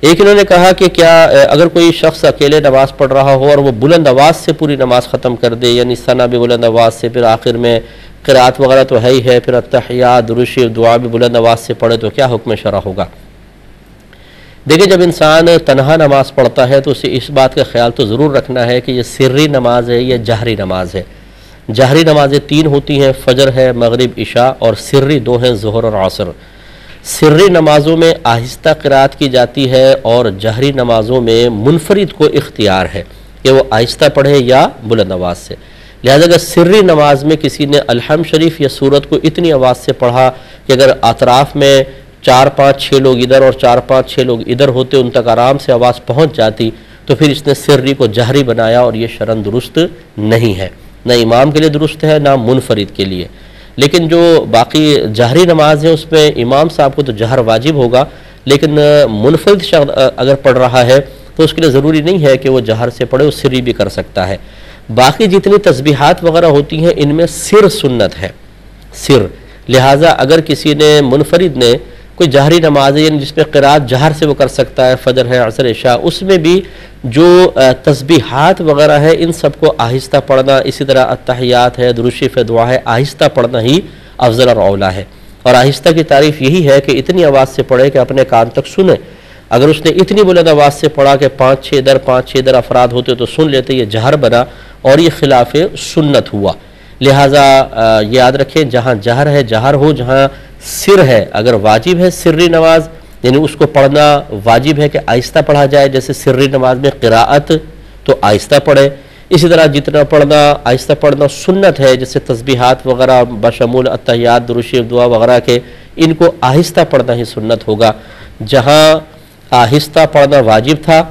ایک انہوں نے کہا کہ کیا اگر کوئی شخص اکیلے نماز پڑھ رہا ہو اور وہ بلند آواز سے پوری نماز ختم کر دے یعنی ثنا بھی بلند آواز سے، پھر آخر میں قرآت وغیرہ تو ہے ہی ہے، پھر اتحیات رشی دعا بھی بلند آواز سے پڑھے تو کیا حکم شرح ہوگا؟ دیکھیں، جب انسان تنہا نماز پڑھتا ہے تو اسے اس بات کا خیال تو ضرور رکھنا ہے کہ یہ سری نماز ہے یا جہری نماز ہے۔ جہری نمازیں تین ہوتی ہیں، فجر ہے، مغرب، عشاء اور سری دو ہیں، ظہر اور عصر۔ سری نمازوں میں آہستہ قرآت کی جاتی ہے اور جہری نمازوں میں منفرد کو اختیار ہے کہ وہ آہستہ پڑھے یا بلند آواز سے۔ لہذا اگر سری نماز میں کسی نے الحم شریف یا صورت کو اتنی آواز سے پڑھا کہ اگر اطراف میں چار پانچ چھ لوگ ادھر اور چار پانچ چھ لوگ ادھر ہوتے، ان تک آرام سے آواز پہنچ جاتی، تو پھر اس نے سری کو جہری بنایا اور یہ شرن درست نہیں ہے۔ نہ امام کے لیے درست ہے، نہ منفرد کے لیے۔ لیکن جو باقی جہری نماز ہے اس میں امام صاحب کو تو جہر واجب ہوگا، لیکن منفرد شخص اگر پڑھ رہا ہے تو اس کے لیے ضروری نہیں ہے کہ وہ جہر سے پڑھے، وہ سری بھی کر سکتا ہے۔ باقی جتنی تسبیحات وغیرہ ہوتی ہیں، ان میں سر سنت ہے۔ سر۔ لہٰذا اگر کسی نے منفرد نے کوئی جہری نماز ہے یعنی جس میں قرآن جہر سے وہ کر سکتا ہے، فجر ہے، عصر شاہ اس میں بھی جو تسبیحات وغیرہ ہے ان سب کو آہستہ پڑھنا، اسی طرح اتحیات ہے دروشف دعا ہے، آہستہ پڑھنا ہی افضل اور اولا ہے۔ اور آہستہ کی تعریف یہی ہے کہ اتنی آواز سے پڑھے کہ اپنے کان تک سنے اگر اس نے اتنی بلند آواز سے پڑھا کہ پانچ چھ در، پانچ چھ در افراد ہوتے تو سن لیتے، یہ جہر بنا اور یہ خلاف سنت ہوا۔ لہٰذا یاد رکھیں، جہاں جہر ہے، جہر ہو، جہاں سر ہے۔ اگر واجب ہے سری نماز یعنی اس کو پڑھنا واجب ہے کہ آہستہ پڑھا جائے، جیسے سری نماز میں قراءت تو آہستہ پڑھے۔ اسی طرح جتنا پڑھنا، آہستہ پڑھنا سنت ہے، جیسے تسبیحات وغیرہ، بشمول اتحیات دروشیف دعا وغیرہ کے، ان کو آہستہ پڑھنا ہی سنت ہوگا۔ جہاں آہستہ پڑھنا واجب تھا،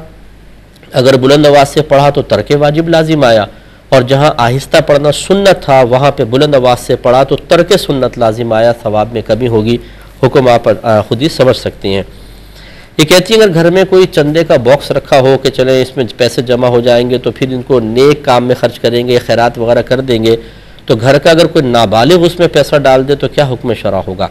اگر بلند آواز سے پڑھا تو ترک واجب لازم آیا۔ اور جہاں آہستہ پڑھنا سنت تھا، وہاں پہ بلند آواز سے پڑھا تو ترک سنت لازم آیا، ثواب میں کمی ہوگی۔ حکم آپ خود ہی سمجھ سکتی ہیں۔ یہ کہتی ہیں اگر گھر میں کوئی چندے کا باکس رکھا ہو کہ چلیں اس میں پیسے جمع ہو جائیں گے تو پھر ان کو نیک کام میں خرچ کریں گے، خیرات وغیرہ کر دیں گے۔ تو گھر کا اگر کوئی نابالغ اس میں پیسہ ڈال دے تو کیا حکم شرع ہوگا؟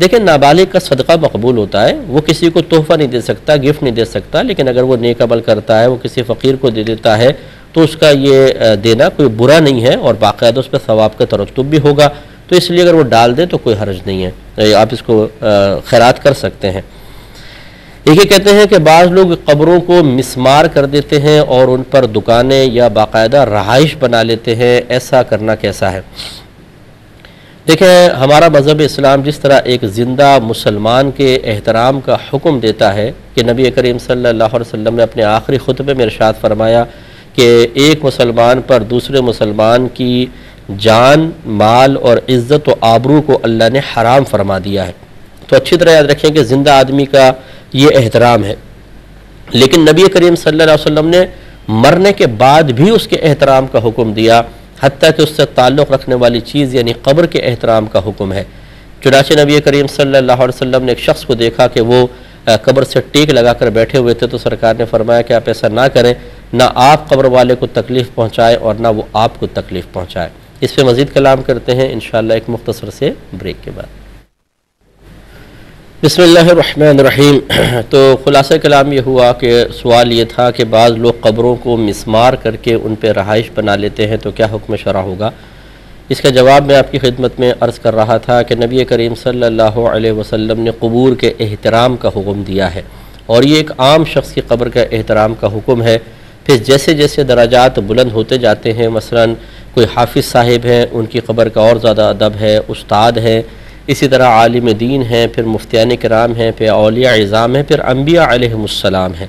دیکھیں، نابالغ کا صدقہ مقبول ہوتا ہے۔ وہ کسی کو تحفہ نہیں دے سکتا گفٹ نہیں دے سکتا، لیکن اگر وہ نیک عمل کرتا ہے، وہ کسی فقیر کو دے دیتا ہے تو اس کا یہ دینا کوئی برا نہیں ہے اور باقاعدہ اس پہ ثواب کا ترتب بھی ہوگا۔ تو اس لیے اگر وہ ڈال دے تو کوئی حرج نہیں ہے۔ آپ اس کو خیرات کر سکتے ہیں۔ ایک یہ کہتے ہیں کہ بعض لوگ قبروں کو مسمار کر دیتے ہیں اور ان پر دکانیں یا باقاعدہ رہائش بنا لیتے ہیں۔ ایسا کرنا کیسا ہے؟ دیکھیں، ہمارا مذہب اسلام جس طرح ایک زندہ مسلمان کے احترام کا حکم دیتا ہے کہ نبی کریم صلی اللہ علیہ وسلم نے اپنے آخری خطبے میں ارشاد فرمایا کہ ایک مسلمان پر دوسرے مسلمان کی جان، مال اور عزت و آبرو کو اللہ نے حرام فرما دیا ہے۔ تو اچھی طرح یاد رکھیں کہ زندہ آدمی کا یہ احترام ہے۔ لیکن نبی کریم صلی اللہ علیہ وسلم نے مرنے کے بعد بھی اس کے احترام کا حکم دیا، حتیٰ کہ اس سے تعلق رکھنے والی چیز یعنی قبر کے احترام کا حکم ہے۔ چنانچہ نبی کریم صلی اللہ علیہ وسلم نے ایک شخص کو دیکھا کہ وہ قبر سے ٹیک لگا کر بیٹھے ہوئے تھے تو سرکار نے فرمایا کہ آپ ایسا نہ کریں، نہ آپ قبر والے کو تکلیف پہنچائے اور نہ وہ آپ کو تکلیف پہنچائے۔ اس پہ مزید کلام کرتے ہیں انشاءاللہ ایک مختصر سے بریک کے بعد۔ بسم اللہ الرحمن الرحیم۔ تو خلاصہ کلام یہ ہوا کہ سوال یہ تھا کہ بعض لوگ قبروں کو مسمار کر کے ان پہ رہائش بنا لیتے ہیں تو کیا حکم شرع ہوگا؟ اس کا جواب میں آپ کی خدمت میں عرض کر رہا تھا کہ نبی کریم صلی اللہ علیہ وسلم نے قبور کے احترام کا حکم دیا ہے اور یہ ایک عام شخص کی قبر کا احترام کا حکم ہے۔ پھر جیسے جیسے دراجات بلند ہوتے جاتے ہیں، مثلا کوئی حافظ صاحب ہیں ان کی قبر کا اور زیادہ ادب ہے، استاد ہے، اسی طرح عالم دین ہیں، پھر مفتیان کرام ہیں، پھر اولیاء اعظام ہیں، پھر انبیاء علیہ السلام ہیں۔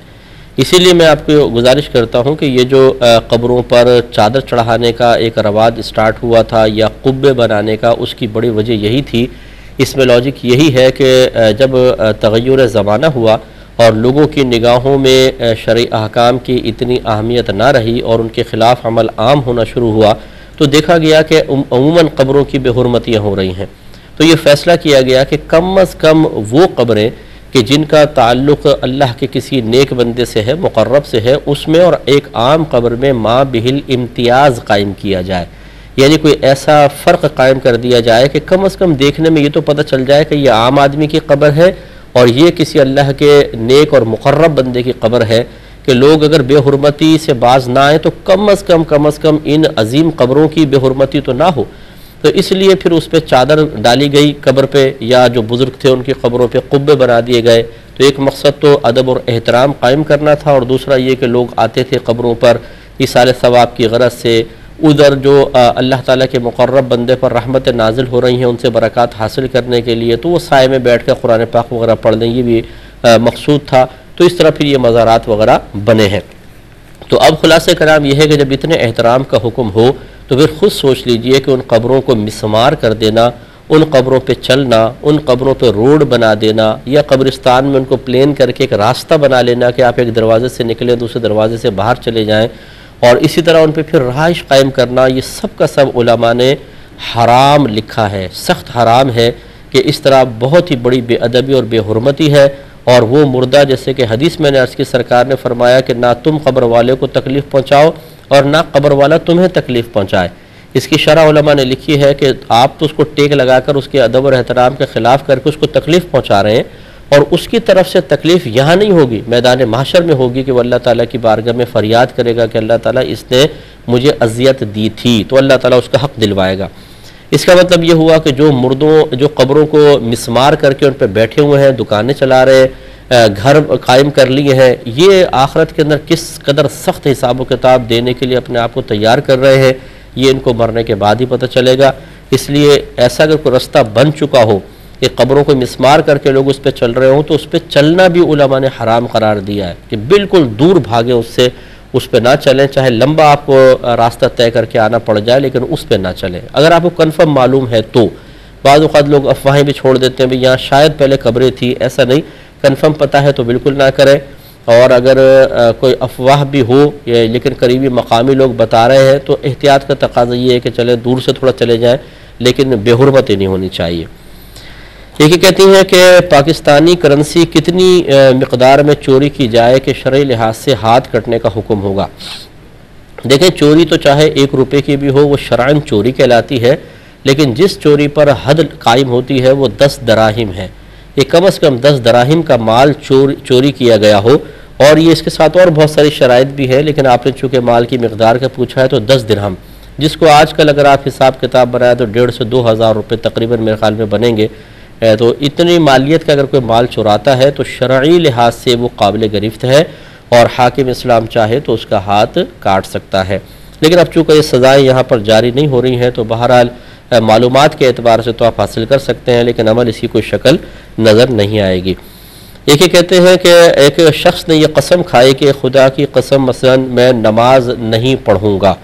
اسی لیے میں آپ کو گزارش کرتا ہوں کہ یہ جو قبروں پر چادر چڑھانے کا ایک رواج اسٹارٹ ہوا تھا یا قبے بنانے کا، اس کی بڑی وجہ یہی تھی۔ اس میں لاجک یہی ہے کہ جب تغیر زمانہ ہوا اور لوگوں کی نگاہوں میں شرعی احکام کی اتنی اہمیت نہ رہی اور ان کے خلاف عمل عام ہونا شروع ہوا تو دیکھا گیا کہ عموماً قبروں کی بے حرمتیاں ہو رہی ہیں۔ تو یہ فیصلہ کیا گیا کہ کم از کم وہ قبریں کہ جن کا تعلق اللہ کے کسی نیک بندے سے ہے، مقرب سے ہے، اس میں اور ایک عام قبر میں ماں بہل امتیاز قائم کیا جائے۔ یعنی کوئی ایسا فرق قائم کر دیا جائے کہ کم از کم دیکھنے میں یہ تو پتہ چل جائے کہ یہ عام آدمی کی قبر ہے اور یہ کسی اللہ کے نیک اور مقرب بندے کی قبر ہے۔ کہ لوگ اگر بے حرمتی سے باز نہ آئیں تو کم از کم کم از کم ان عظیم قبروں کی بے حرمتی تو نہ ہو۔ تو اس لیے پھر اس پہ چادر ڈالی گئی قبر پہ، یا جو بزرگ تھے ان کی قبروں پہ قبے بنا دیے گئے۔ تو ایک مقصد تو ادب اور احترام قائم کرنا تھا، اور دوسرا یہ کہ لوگ آتے تھے قبروں پر اصال ثواب کی غرض سے۔ ادھر جو اللہ تعالیٰ کے مقرب بندے پر رحمت نازل ہو رہی ہیں ان سے برکات حاصل کرنے کے لیے، تو وہ سائے میں بیٹھ کر قرآن پاک وغیرہ پڑھ دیں یہ بھی مقصود تھا۔ تو اس طرح پھر یہ مزارات وغیرہ بنے ہیں۔ تو اب خلاصہ کرام یہ ہے کہ جب اتنے احترام کا حکم ہو تو پھر خود سوچ لیجیے کہ ان قبروں کو مسمار کر دینا، ان قبروں پہ چلنا، ان قبروں پہ روڈ بنا دینا یا قبرستان میں ان کو پلین کر کے ایک راستہ بنا لینا کہ آپ ایک دروازے سے نکلیں، دوسرے دروازے سے باہر چلے جائیں۔ اور اسی طرح ان پہ پھر رہائش قائم کرنا، یہ سب کا سب علماء نے حرام لکھا ہے، سخت حرام ہے کہ اس طرح بہت ہی بڑی بے ادبی اور بے حرمتی ہے۔ اور وہ مردہ جیسے کہ حدیث میں نے عرض کی، سرکار نے فرمایا کہ نہ تم قبر والے کو تکلیف پہنچاؤ اور نہ قبر والا تمہیں تکلیف پہنچائے۔ اس کی شرح علماء نے لکھی ہے کہ آپ تو اس کو ٹیک لگا کر اس کے ادب اور احترام کے خلاف کر کے اس کو تکلیف پہنچا رہے ہیں اور اس کی طرف سے تکلیف یہاں نہیں ہوگی، میدان معاشر میں ہوگی کہ وہ اللہ تعالیٰ کی بارگاہ میں فریاد کرے گا کہ اللہ تعالیٰ اس نے مجھے اذیت دی تھی، تو اللہ تعالیٰ اس کا حق دلوائے گا۔ اس کا مطلب یہ ہوا کہ جو مردوں، جو قبروں کو مسمار کر کے ان پہ بیٹھے ہوئے ہیں، دکانیں چلا رہے گھر قائم کر لیے ہیں، یہ آخرت کے اندر کس قدر سخت حساب و کتاب دینے کے لیے اپنے آپ کو تیار کر رہے ہیں، یہ ان کو مرنے کے بعد ہی پتہ چلے گا۔ اس لیے ایسا اگر کوئی رستہ بن چکا ہو کہ قبروں کو مسمار کر کے لوگ اس پہ چل رہے ہوں، تو اس پہ چلنا بھی علماء نے حرام قرار دیا ہے کہ بالکل دور بھاگیں اس سے۔ اس پہ نہ چلیں، چاہے لمبا آپ کو راستہ طے کر کے آنا پڑ جائے، لیکن اس پہ نہ چلیں۔ اگر آپ کو کنفرم معلوم ہے تو۔ بعض اوقات لوگ افواہیں بھی چھوڑ دیتے ہیں، بھی یہاں شاید پہلے قبریں تھی ایسا نہیں۔ کنفرم پتہ ہے تو بالکل نہ کریں۔ اور اگر کوئی افواہ بھی ہو لیکن قریبی مقامی لوگ بتا رہے ہیں، تو احتیاط کا تقاضا یہ ہے کہ چلے دور سے تھوڑا چلے جائیں، لیکن بے حرمت نہیں ہونی چاہیے۔ یہ کہ کہتی ہیں کہ پاکستانی کرنسی کتنی مقدار میں چوری کی جائے کہ شرعی لحاظ سے ہاتھ کٹنے کا حکم ہوگا۔ دیکھیں، چوری تو چاہے ایک روپے کی بھی ہو، وہ شرائن چوری کہلاتی ہے، لیکن جس چوری پر حد قائم ہوتی ہے، وہ دس دراہم ہے۔ یہ کم از کم دس دراہم کا مال چوری چوری کیا گیا ہو۔ اور یہ اس کے ساتھ اور بہت ساری شرائط بھی ہے لیکن آپ نے چونکہ مال کی مقدار کا پوچھا ہے تو دس درہم۔ جس کو آج کل اگر آپ حساب کتاب بنائے تو ڈیڑھ سے دو ہزار روپے تقریباً میرے خیال میں بنیں گے۔ تو اتنی مالیت کا اگر کوئی مال چراتا ہے تو شرعی لحاظ سے وہ قابل گرفت ہے اور حاکم اسلام چاہے تو اس کا ہاتھ کاٹ سکتا ہے۔ لیکن اب چونکہ یہ سزائیں یہاں پر جاری نہیں ہو رہی ہیں، تو بہرحال معلومات کے اعتبار سے تو آپ حاصل کر سکتے ہیں، لیکن عمل اسی کوئی شکل نظر نہیں آئے گی۔ ایک یہ کہتے ہیں کہ ایک شخص نے یہ قسم کھائی کہ خدا کی قسم مثلا میں نماز نہیں پڑھوں گا،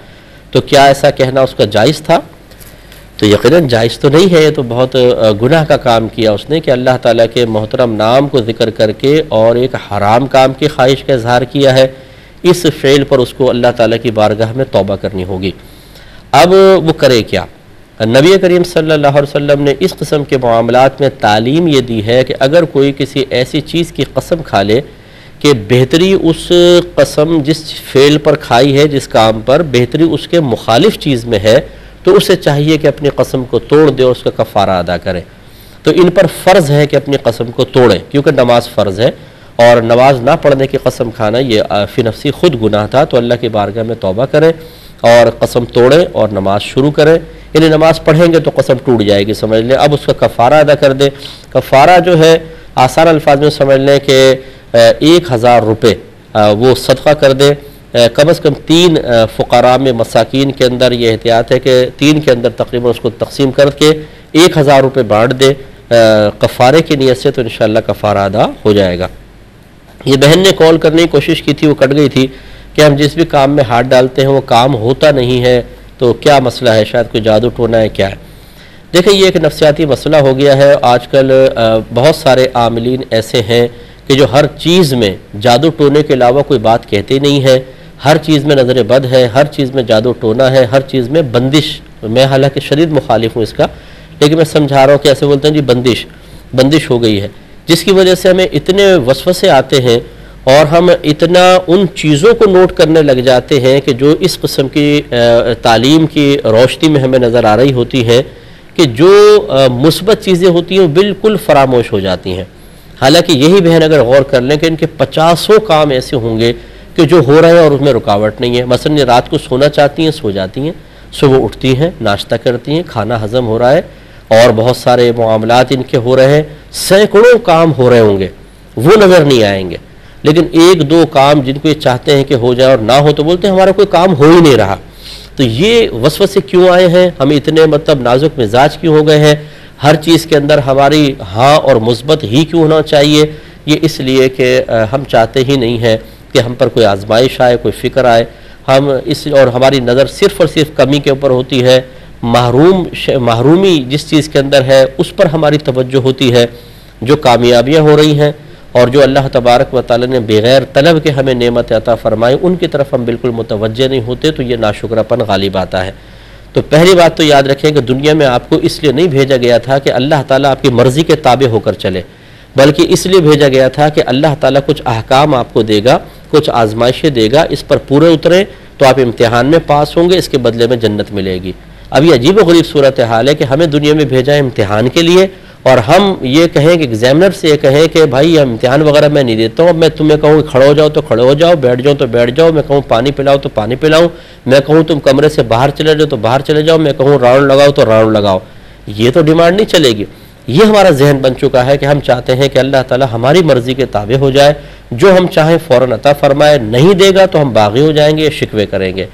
تو کیا ایسا کہنا اس کا جائز تھا؟ تو یقیناً جائز تو نہیں ہے، یہ تو بہت گناہ کا کام کیا اس نے کہ اللہ تعالیٰ کے محترم نام کو ذکر کر کے اور ایک حرام کام کی خواہش کا اظہار کیا ہے۔ اس فعل پر اس کو اللہ تعالیٰ کی بارگاہ میں توبہ کرنی ہوگی۔ اب وہ کرے کیا؟ نبی کریم صلی اللہ علیہ وسلم نے اس قسم کے معاملات میں تعلیم یہ دی ہے کہ اگر کوئی کسی ایسی چیز کی قسم کھا لے کہ بہتری اس قسم جس فعل پر کھائی ہے، جس کام پر بہتری اس کے مخالف چیز میں ہے تو اسے چاہیے کہ اپنی قسم کو توڑ دے اور اس کا کفارہ ادا کرے۔ تو ان پر فرض ہے کہ اپنی قسم کو توڑے، کیونکہ نماز فرض ہے اور نماز نہ پڑھنے کی قسم کھانا یہ فی نفسی خود گناہ تھا، تو اللہ کی بارگاہ میں توبہ کریں اور قسم توڑیں اور نماز شروع کریں یعنی نماز پڑھیں گے تو قسم ٹوٹ جائے گی، سمجھ لیں اب اس کا کفارہ ادا کر دیں کفارہ جو ہے، آسان الفاظ میں سمجھ لیں کہ ایک ہزار روپے وہ صدقہ کر دیں کم از کم تین فقراء میں مساکین کے اندر یہ احتیاط ہے کہ تین کے اندر تقریباً اس کو تقسیم کر کے ایک ہزار روپے بانٹ دے کفارے کی نیت سے تو انشاءاللہ کفارہ ادا ہو جائے گا۔ یہ بہن نے کال کرنے کی کوشش کی تھی، وہ کٹ گئی تھی کہ ہم جس بھی کام میں ہاتھ ڈالتے ہیں وہ کام ہوتا نہیں ہے، تو کیا مسئلہ ہے؟ شاید کوئی جادو ٹونا ہے، کیا ہے؟ دیکھیں، یہ ایک نفسیاتی مسئلہ ہو گیا ہے۔ آج کل بہت سارے عاملین ایسے ہیں کہ جو ہر چیز میں جادو ٹونے کے علاوہ کوئی بات کہتے نہیں ہیں۔ ہر چیز میں نظر بد ہے، ہر چیز میں جادو ٹونا ہے، ہر چیز میں بندش۔ میں حالانکہ شدید مخالف ہوں اس کا، لیکن میں سمجھا رہا ہوں کہ ایسے بولتے ہیں جی بندش بندش ہو گئی ہے۔ جس کی وجہ سے ہمیں اتنے وسوسے آتے ہیں اور ہم اتنا ان چیزوں کو نوٹ کرنے لگ جاتے ہیں کہ جو اس قسم کی تعلیم کی روشنی میں ہمیں نظر آ رہی ہوتی ہیں کہ جو مثبت چیزیں ہوتی ہیں وہ بالکل فراموش ہو جاتی ہیں۔ حالانکہ یہی بہن اگر غور کر لیں کہ ان کے پچاسوں کام ایسے ہوں گے کہ جو ہو رہے ہیں اور اس میں رکاوٹ نہیں ہے۔ مثلا یہ رات کو سونا چاہتی ہیں، سو جاتی ہیں، صبح اٹھتی ہیں، ناشتہ کرتی ہیں، کھانا ہضم ہو رہا ہے اور بہت سارے معاملات ان کے ہو رہے ہیں۔ سینکڑوں کام ہو رہے ہوں گے، وہ نظر نہیں آئیں گے۔ لیکن ایک دو کام جن کو یہ چاہتے ہیں کہ ہو جائے اور نہ ہو تو بولتے ہیں، ہمارا کوئی کام ہو ہی نہیں رہا۔ تو یہ وسوسے سے کیوں آئے ہیں؟ ہم اتنے مطلب نازک مزاج کیوں ہو گئے ہیں؟ ہر چیز کے اندر ہماری ہاں اور مثبت ہی کیوں ہونا چاہیے؟ یہ اس لیے کہ ہم چاہتے ہی نہیں ہیں۔ کہ ہم پر کوئی آزمائش آئے، کوئی فکر آئے۔ ہم اس اور ہماری نظر صرف اور صرف کمی کے اوپر ہوتی ہے۔ محروم محرومی جس چیز کے اندر ہے، اس پر ہماری توجہ ہوتی ہے۔ جو کامیابیاں ہو رہی ہیں اور جو اللہ تبارک و تعالی نے بغیر طلب کے ہمیں نعمت عطا فرمائی، ان کی طرف ہم بالکل متوجہ نہیں ہوتے، تو یہ ناشکرپن غالب آتا ہے۔ تو پہلی بات تو یاد رکھیں کہ دنیا میں آپ کو اس لیے نہیں بھیجا گیا تھا کہ اللہ تعالیٰ آپ کی مرضی کے تابع ہو کر چلے۔ بلکہ اس لیے بھیجا گیا تھا کہ اللہ تعالیٰ کچھ احکام آپ کو دے گا، کچھ آزمائشیں دے گا، اس پر پورے اتریں تو آپ امتحان میں پاس ہوں گے، اس کے بدلے میں جنت ملے گی۔ اب یہ عجیب و غریب صورت حال ہے کہ ہمیں دنیا میں بھیجا ہے امتحان کے لیے اور ہم یہ کہیں کہ ایگزامنر سے یہ کہیں کہ بھائی یہ امتحان وغیرہ میں نہیں دیتا ہوں میں تمہیں کہوں کھڑے ہو جاؤ تو کھڑے ہو جاؤ، بیٹھ جاؤ تو بیٹھ جاؤ، میں کہوں پانی پلاؤ تو پانی پلاؤں، میں کہوں تم کمرے سے باہر چلے جاؤ تو باہر چلے جاؤ، میں کہوں راؤنڈ لگاؤ تو راؤنڈ لگاؤ۔ یہ تو ڈیمانڈ نہیں چلے گی۔ یہ ہمارا ذہن بن چکا ہے کہ ہم چاہتے ہیں کہ اللہ تعالی ہماری مرضی کے تابع ہو جائے۔ جو ہم چاہیں فوراً عطا فرمائے، نہیں دے گا تو ہم باغی ہو جائیں گے، شکوے کریں گے۔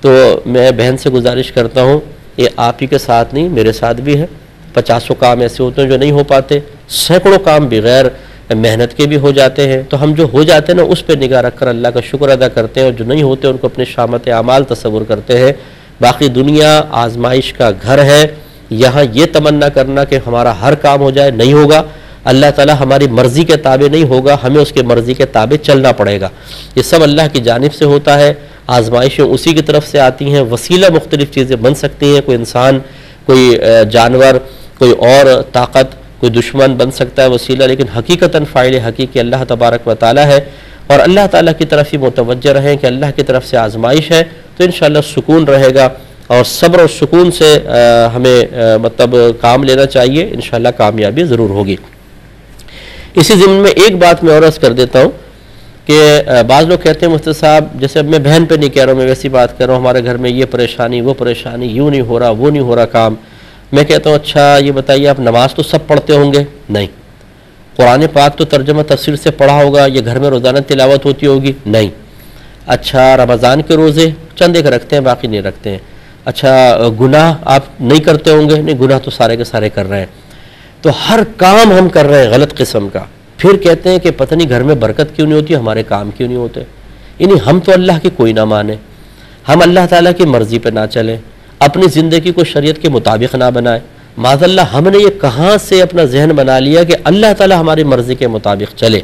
تو میں بہن سے گزارش کرتا ہوں، یہ آپ ہی کے ساتھ نہیں، میرے ساتھ بھی ہے۔ پچاسوں کام ایسے ہوتے ہیں جو نہیں ہو پاتے۔ سینکڑوں کام بغیر محنت کے بھی ہو جاتے ہیں۔ تو ہم جو ہو جاتے ہیں نا، اس پہ نگاہ رکھ کر اللہ کا شکر ادا کرتے ہیں اور جو نہیں ہوتے، ان کو اپنے شامت اعمال تصور کرتے ہیں۔ باقی دنیا آزمائش کا گھر ہے۔ یہاں یہ تمنا کرنا کہ ہمارا ہر کام ہو جائے، نہیں ہوگا۔ اللہ تعالیٰ ہماری مرضی کے تابع نہیں ہوگا، ہمیں اس کے مرضی کے تابع چلنا پڑے گا۔ یہ سب اللہ کی جانب سے ہوتا ہے، آزمائشیں اسی کی طرف سے آتی ہیں، وسیلہ مختلف چیزیں بن سکتی ہیں۔ کوئی انسان، کوئی جانور، کوئی اور طاقت، کوئی دشمن بن سکتا ہے وسیلہ، لیکن حقیقتاً فائل حقیقی اللہ تبارک و تعالیٰ ہے۔ اور اللہ تعالیٰ کی طرف ہی متوجہ رہیں کہ اللہ کی طرف سے آزمائش ہے، تو انشاءاللہ سکون رہے گا۔ اور صبر و سکون سے ہمیں مطلب کام لینا چاہیے، انشاءاللہ کامیابی ضرور ہوگی۔ اسی ضمن میں ایک بات میں اور عرض کر دیتا ہوں کہ بعض لوگ کہتے ہیں، مفتی صاحب، جیسے اب میں بہن پہ نہیں کہہ رہا ہوں، میں ویسی بات کر رہا ہوں، ہمارے گھر میں یہ پریشانی، وہ پریشانی، یوں نہیں ہو رہا، وہ نہیں ہو رہا کام۔ میں کہتا ہوں اچھا یہ بتائیے، آپ نماز تو سب پڑھتے ہوں گے؟ نہیں۔ قرآن پاک تو ترجمہ تفسیر سے پڑھا ہوگا، یہ گھر میں روزانہ تلاوت ہوتی ہوگی؟ نہیں۔ اچھا رمضان کے روزے چند ایک رکھتے ہیں، باقی نہیں رکھتے ہیں۔ اچھا گناہ آپ نہیں کرتے ہوں گے؟ نہیں، گناہ تو سارے کے سارے کر رہے ہیں۔ تو ہر کام ہم کر رہے ہیں غلط قسم کا۔ پھر کہتے ہیں کہ پتہ نہیں گھر میں برکت کیوں نہیں ہوتی، ہمارے کام کیوں نہیں ہوتے؟ یعنی ہم تو اللہ کی کوئی نہ مانے ہم اللہ تعالیٰ کی مرضی پہ نہ چلیں۔ اپنی زندگی کو شریعت کے مطابق نہ بنائیں۔ معذ اللہ، ہم نے یہ کہاں سے اپنا ذہن بنا لیا کہ اللہ تعالیٰ ہماری مرضی کے مطابق چلے؟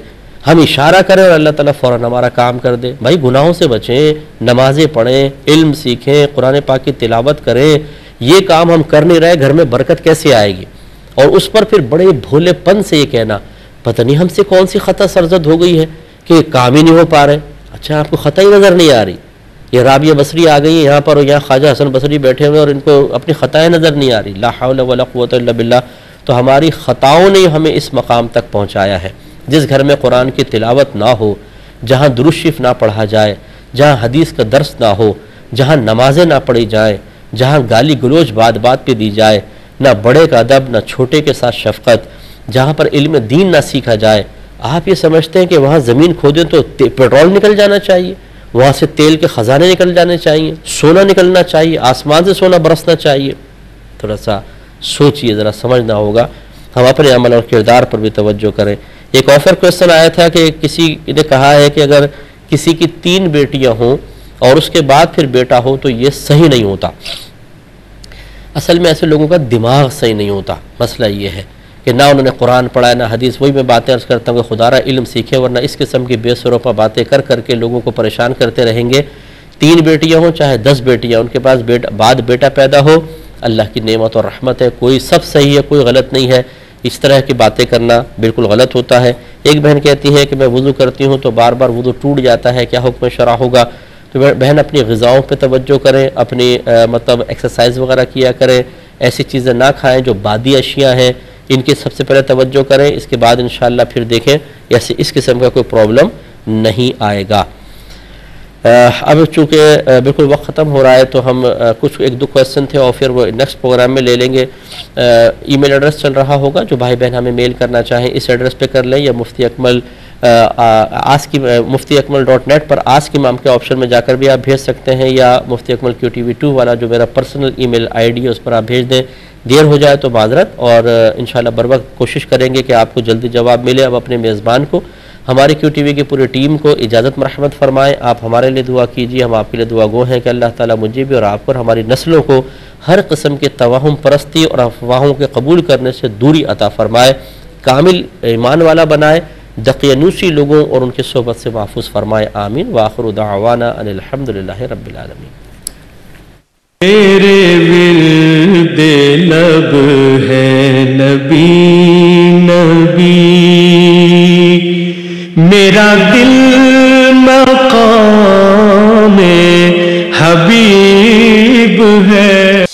ہم اشارہ کریں اور اللہ تعالیٰ فوراً ہمارا کام کر دے۔ بھائی گناہوں سے بچیں، نمازیں پڑھیں، علم سیکھیں، قرآن پاک کی تلاوت کریں، یہ کام ہم کر نہیں رہے، گھر میں برکت کیسے آئے گی؟ اور اس پر پھر بڑے بھولے پن سے یہ کہنا، پتہ نہیں ہم سے کون سی خطا سرزد ہو گئی ہے کہ کام ہی نہیں ہو پا رہے۔ اچھا آپ کو خطا ہی نظر نہیں آ رہی۔ یہ رابعہ بصری آ گئی ہیں یہاں پر اور یہاں خواجہ حسن بصری بیٹھے ہوئے اور ان کو اپنی خطائیں نظر نہیں آ رہی۔ لا حول ولا قوت الا باللہ۔ تو ہماری خطاؤں نے ہمیں اس مقام تک پہنچایا ہے۔ جس گھر میں قرآن کی تلاوت نہ ہو، جہاں درست شریف نہ پڑھا جائے، جہاں حدیث کا درس نہ ہو، جہاں نمازیں نہ پڑھی جائیں، جہاں گالی گلوچ بات بات پہ دی جائے، نہ بڑے کا ادب، نہ چھوٹے کے ساتھ شفقت، جہاں پر علم دین نہ سیکھا جائے۔ آپ یہ سمجھتے ہیں کہ وہاں زمین کھودیں تو پیٹرول نکل جانا چاہیے، وہاں سے تیل کے خزانے نکل جانے چاہیے، سونا نکلنا چاہیے، آسمان سے سونا برسنا چاہیے۔ تھوڑا سا سوچئے، ذرا سمجھنا ہوگا۔ ہم اپنے عمل اور کردار پر بھی توجہ کریں۔ ایک آفر کوشچن آیا تھا کہ کسی نے کہا ہے کہ اگر کسی کی تین بیٹیاں ہوں اور اس کے بعد پھر بیٹا ہو تو یہ صحیح نہیں ہوتا۔ اصل میں ایسے لوگوں کا دماغ صحیح نہیں ہوتا۔ مسئلہ یہ ہے کہ نہ انہوں نے قرآن پڑھا ہے نہ حدیث، وہی میں باتیں عرض کرتا ہوں کہ خدا را علم سیکھے ورنہ اس قسم کی بے سروپا باتیں کر کر کے لوگوں کو پریشان کرتے رہیں گے۔ تین بیٹیاں ہوں، چاہے دس بیٹیاں، ان کے پاس بیٹا بعد بیٹا پیدا ہو، اللہ کی نعمت اور رحمت ہے۔ کوئی سب صحیح ہے، کوئی غلط نہیں ہے۔ اس طرح کی باتیں کرنا بالکل غلط ہوتا ہے۔ ایک بہن کہتی ہے کہ میں وضو کرتی ہوں تو بار بار وضو ٹوٹ جاتا ہے، کیا حکم شرع ہوگا؟ تو بہن اپنی غذاؤں پہ توجہ کریں، اپنی مطلب ایکسرسائز وغیرہ کیا کریں۔ ایسی چیزیں نہ کھائیں جو بادی اشیاء ہیں۔ ان کی سب سے پہلے توجہ کریں، اس کے بعد انشاءاللہ پھر دیکھیں۔ ایسے اس قسم کا کوئی پرابلم نہیں آئے گا۔ اب چونکہ بالکل وقت ختم ہو رہا ہے تو ہم کچھ ایک دو کویشچن تھے اور پھر وہ نیکسٹ پروگرام میں لے لیں گے۔ ای میل ایڈریس چل رہا ہوگا جو بھائی بہن ہمیں میل کرنا چاہیں، اس ایڈریس پہ کر لیں یا مفتی اکمل آس کی مفتی اکمل ڈاٹ نیٹ پر آس کی مام کے آپشن میں جا کر بھی آپ بھیج سکتے ہیں یا مفتی اکمل کیو ٹی وی ٹو والا جو میرا personal E mile I D ہے، اس پر آپ بھیج دیں۔ دیر ہو جائے تو معذرت اور انشاءاللہ بر وقت کوشش کریں گے کہ آپ کو جلدی جواب ملے اب اپنے میزبان کو۔ ہماری کیو ٹی وی کی پوری ٹیم کو اجازت مرحمت فرمائیں۔ آپ ہمارے لیے دعا کیجیے، ہم آپ کے لیے دعا گو ہیں کہ اللہ تعالیٰ مجھے بھی اور آپ پر ہماری نسلوں کو ہر قسم کے توہم پرستی اور افواہوں کے قبول کرنے سے دوری عطا فرمائے، کامل ایمان والا بنائے، دقیانوسی لوگوں اور ان کی صحبت سے محفوظ فرمائے۔ آمین۔ واخر دعوانا ان الحمد للہ رب العالمین۔ میرے ورد لب ہے نبی نبی۔ میرا دل مقام حبیب ہے۔